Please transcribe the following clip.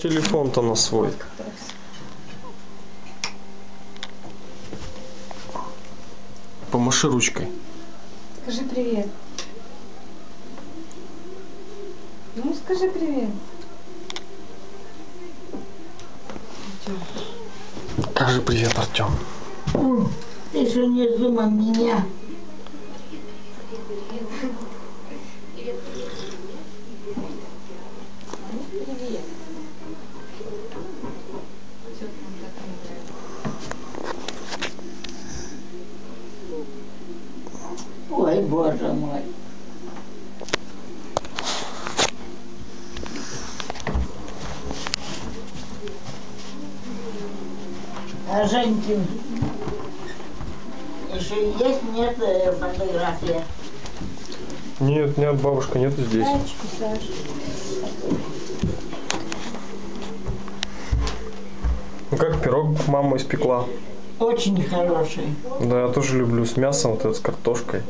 Телефон-то на свой. Помаши ручкой. Скажи привет. Ну, скажи привет. Скажи привет, Артем. Ты что не думал меня? Боже мой. А Женькин еще есть, нет э, фотография? Нет, нет, бабушка, нету здесь. Зайчку, Саш. Ну как пирог мама испекла? Очень хороший. Да, я тоже люблю с мясом, вот это, с картошкой.